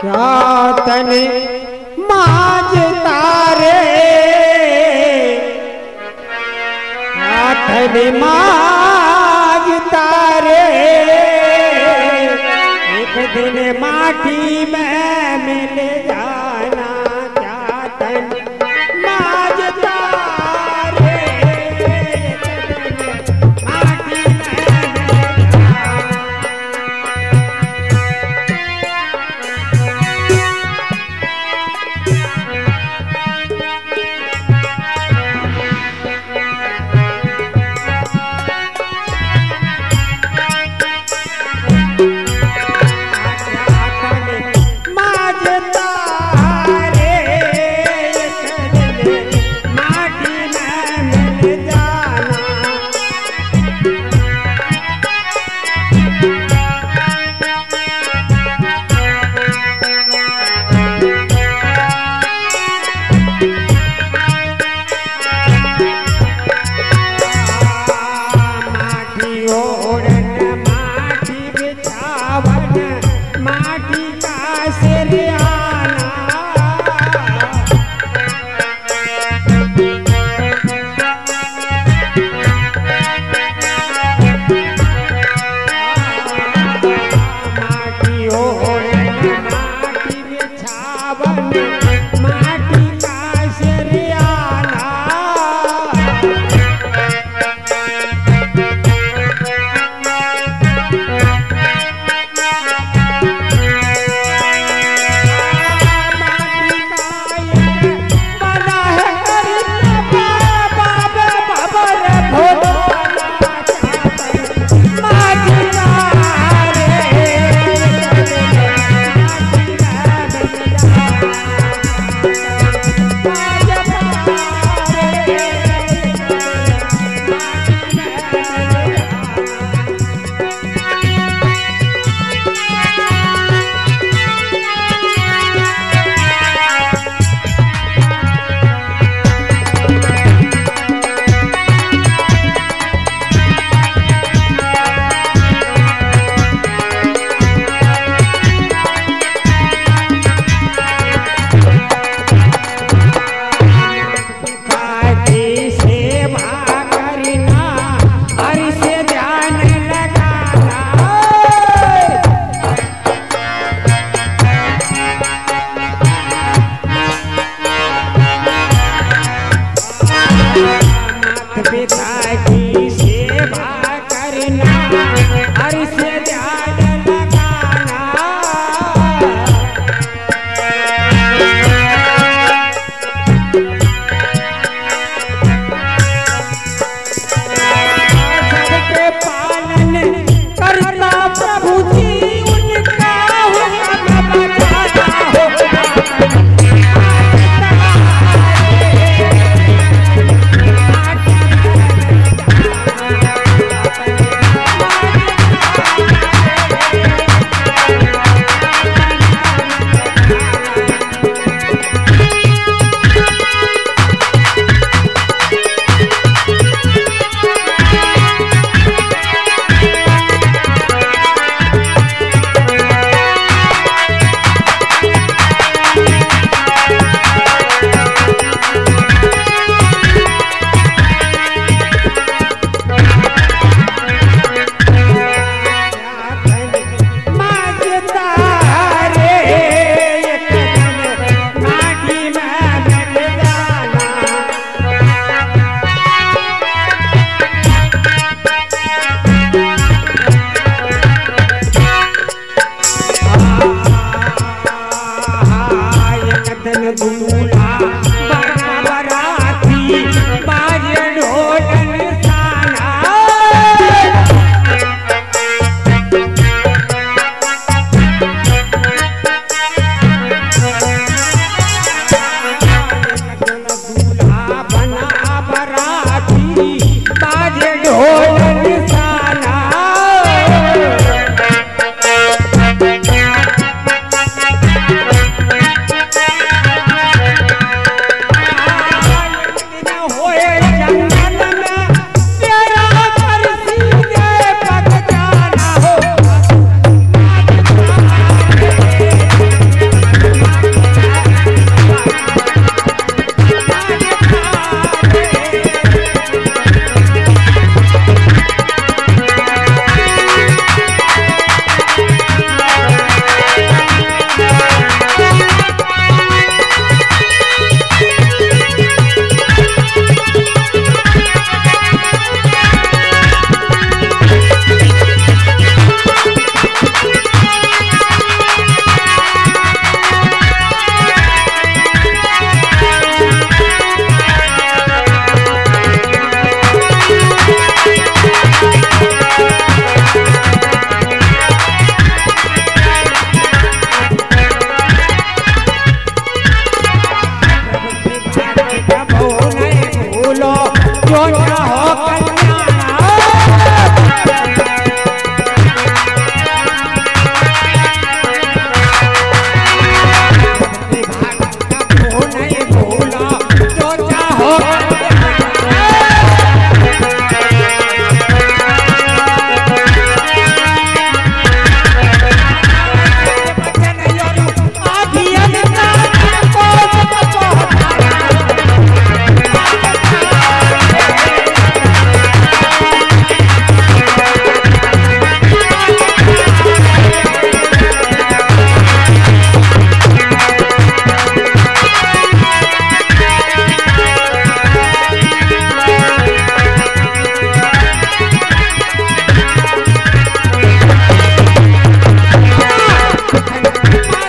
क्या तन माज तारे? तने माज तारे। एक दिन माटी में मिल जाना। माटी खाए Bye.